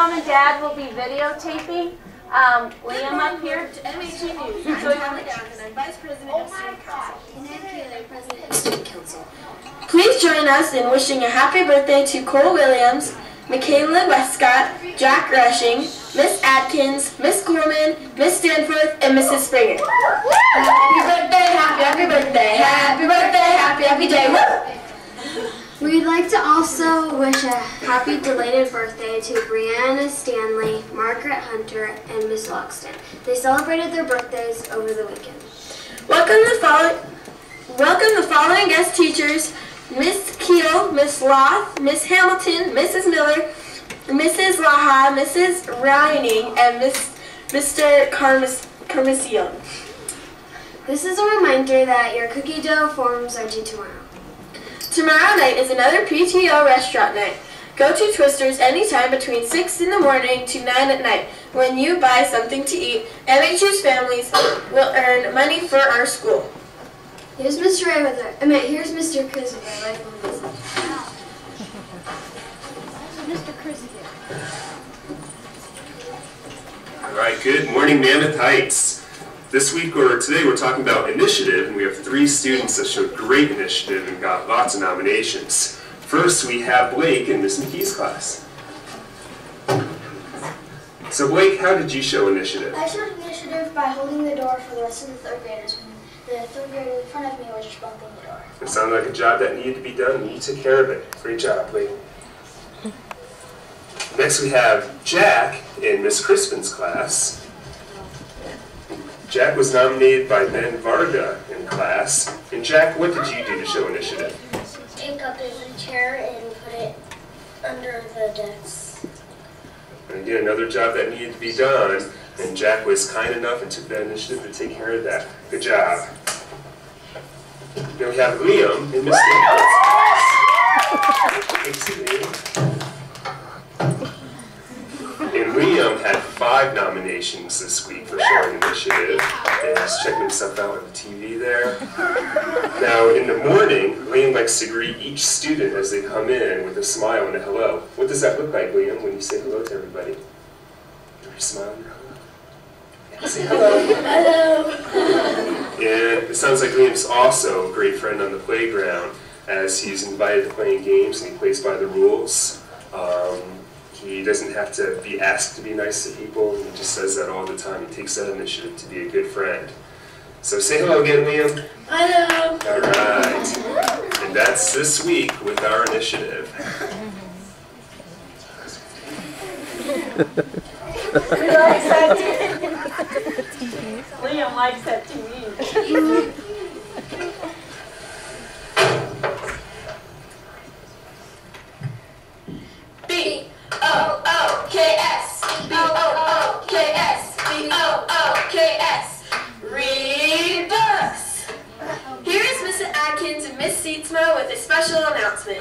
mom and dad will be videotaping um, Liam up here. MHU News. I'm Tyler Downs, and I'm Vice President of Student Council. And I'm Kayla, President of Student Council. Please join us in wishing a happy birthday to Cole Williams, Michaela Westcott, Jack Rushing, Miss Adkins, Miss Coleman, Miss Stanforth, and Mrs. Springer. Happy birthday, happy, happy birthday, happy birthday, happy, happy day. Woo! We'd like to also wish a happy belated birthday to Brianna Stanley, Margaret Hunter, and Miss Loxton. They celebrated their birthdays over the weekend. Welcome the following, welcome the following guest teachers: Miss Keel, Miss Loth, Miss Hamilton, Mrs. Miller, Mrs. Laha, Mrs. Reining, and Miss Mr. Carmis. This is a reminder that your cookie dough forms are due tomorrow. Tomorrow night is another PTO restaurant night. Go to Twister's anytime between 6 in the morning to 9 at night. When you buy something to eat, MHU's families will earn money for our school. Here's Mr. Ray with it. I mean, here's Mr. Chris with our lifelong message. Mr. Chris All right, good morning, Mammoth Heights. This week or today we're talking about initiative, and we have three students that showed great initiative and got lots of nominations. First, we have Blake in Miss McKee's class. So Blake, how did you show initiative? I showed initiative by holding the door for the rest of the third graders when the third grader in front of me was just bumping the door. It sounded like a job that needed to be done, and you took care of it. Great job, Blake. Next, we have Jack in Miss Crispin's class. Jack was nominated by Ben Varga in class. And Jack, what did you do to show initiative? Take up a chair and put it under the desk. And again, another job that needed to be done, and Jack was kind enough and took that initiative to take care of that. Good job. Then we have Liam in Miss Stanford's class. Five nominations this week for showing initiative, and he's checking himself out on the TV there. Now, in the morning, Liam likes to greet each student as they come in with a smile and a hello. What does that look like, Liam, when you say hello to everybody? You smiling? Yeah, say hello. Hello. And it sounds like Liam's also a great friend on the playground as he's invited to playing games and he plays by the rules. Um, he doesn't have to be asked to be nice to people, he just says that all the time. He takes that initiative to be a good friend. So say hello again, Liam. Hello. All right. And that's this week with our initiative. Liam Miss Seatsma with a special announcement.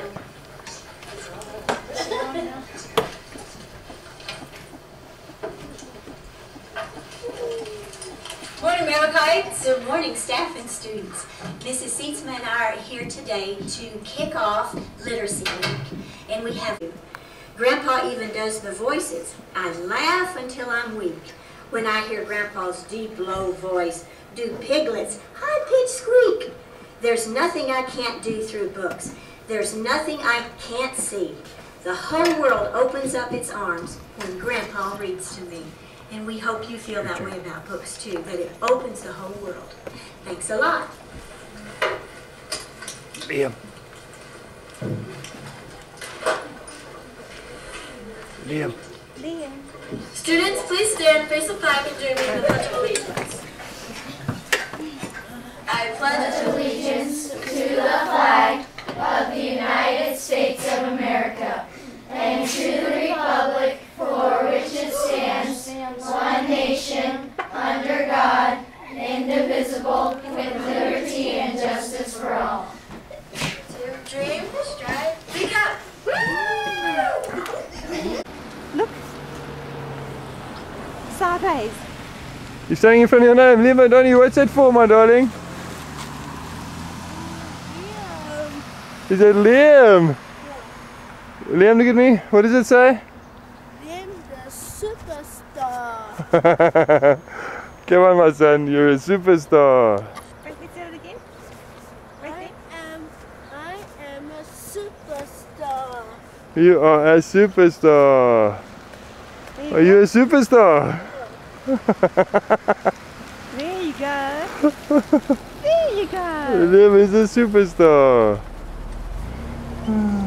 Morning, Marikites. Good morning, staff and students. Mrs. Seatsman and I are here today to kick off Literacy Week. And we have Grandpa even does the voices. I laugh until I'm weak when I hear Grandpa's deep, low voice do Piglet's high-pitched squeak. There's nothing I can't do through books. There's nothing I can't see. The whole world opens up its arms when Grandpa reads to me. And we hope you feel that way about books too, that it opens the whole world. Thanks a lot. Liam. Liam. Students, please stand, face the flag, and join me in the Pledge of Allegiance. I pledge allegiance to the flag of the United States of America and to the republic for which it stands, one nation, under God, indivisible, with liberty and justice for all. to dream, strive, speak up. Sideways. You're standing in front of your name. Liam O'Donoghue, what's that for, my darling? Is it Liam? Liam, look at me. What does it say? Liam the superstar. Come on, my son, you're a superstar. Wait, wait, say it again. Wait, wait. am, I am a superstar. You are a superstar. You Are you a superstar? There you go. there you go. Liam is a superstar. Hmm.